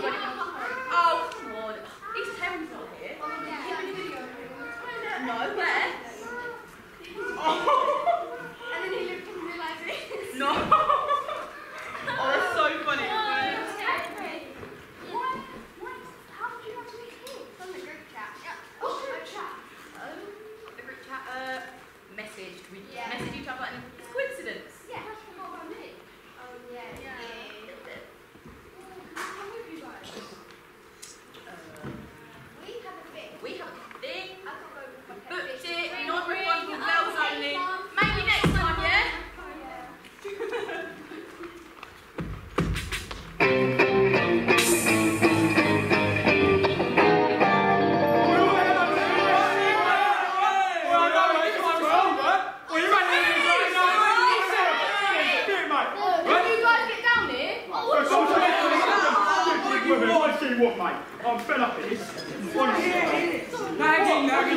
Yeah.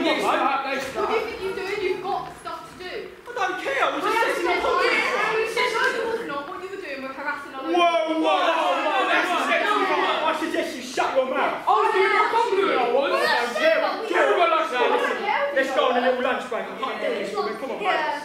what, do you think you're doing? You've got stuff to do. I don't care. I was just sitting on the You it was not. What you were doing was harassing on Whoa, whoa, whoa. That's sexual. I suggest you shut your mouth. I'm doing. My lunch break. Let's go on a lunch break. Come on.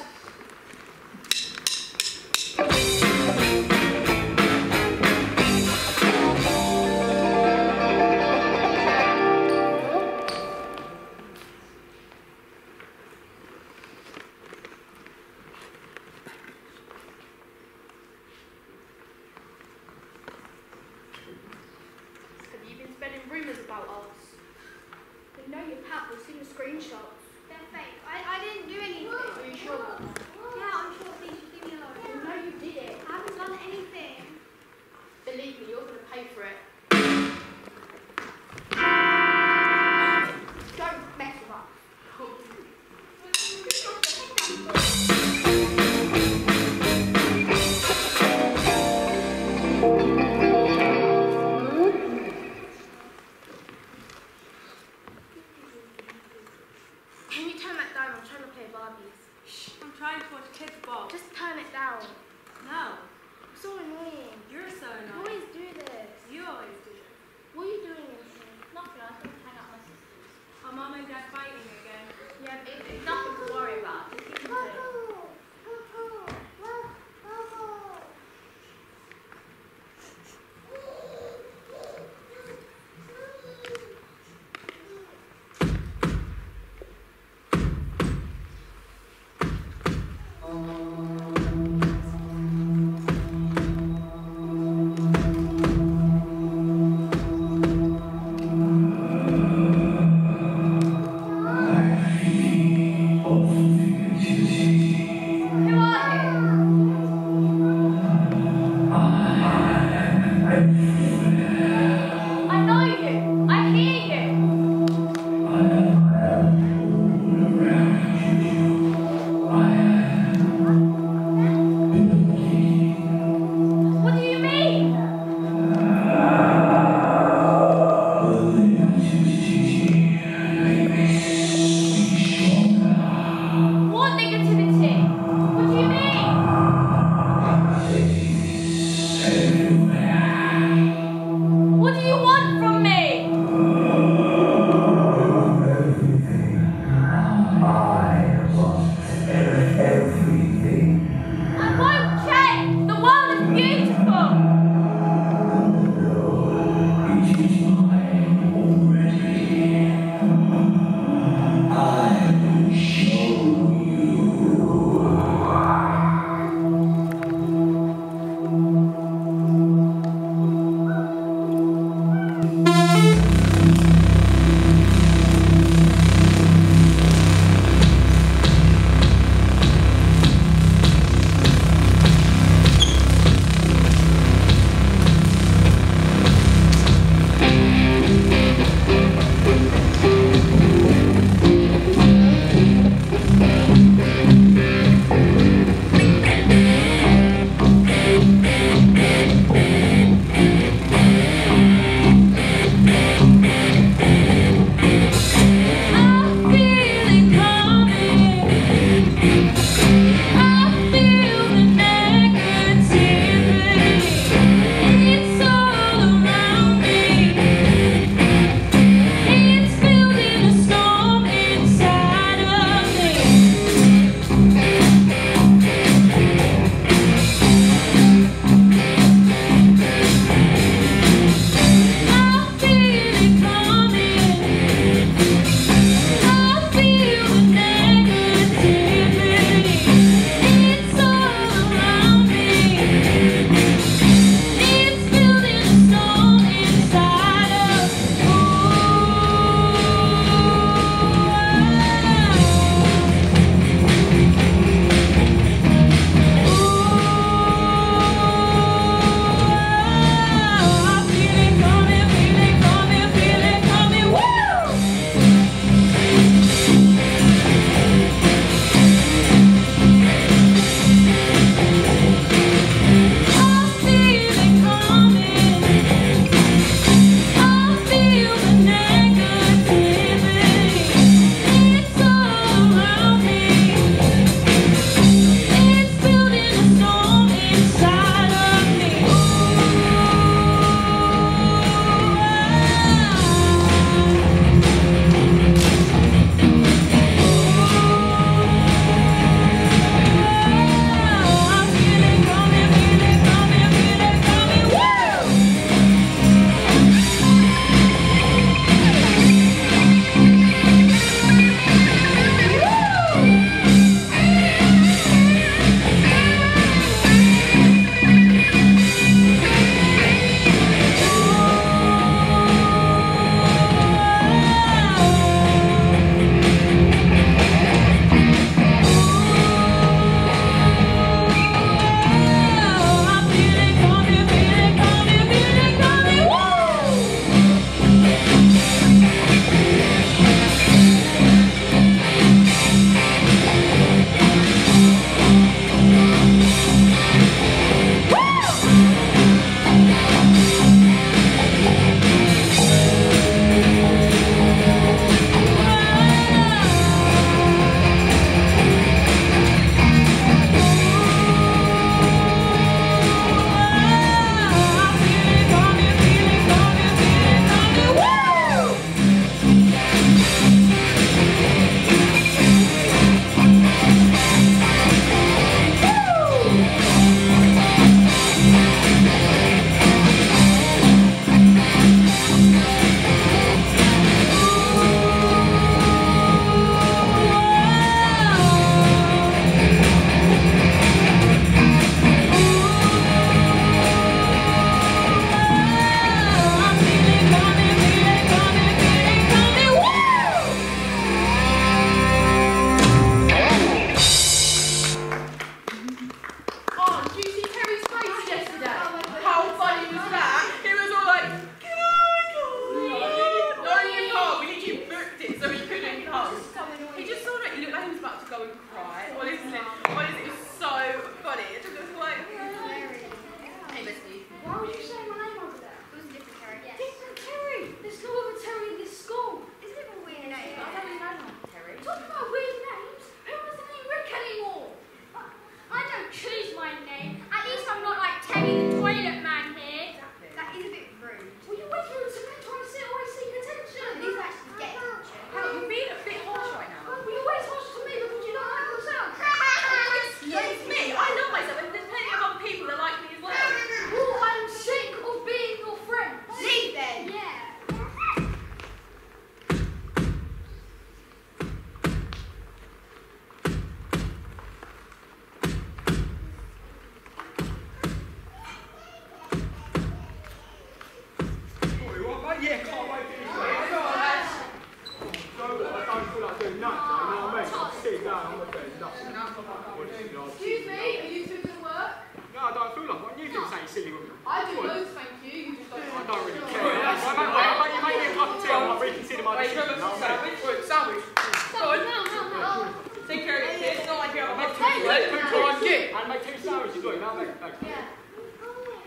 Let me go on gig. My two salaries are going. Now back. Yeah.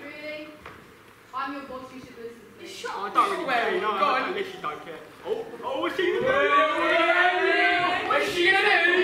Really? I'm your boss. You should listen to me. Shut up. I don't worry. care. No, go no, on. Unless you don't care. Oh, oh, what's she gonna do? What's she gonna do?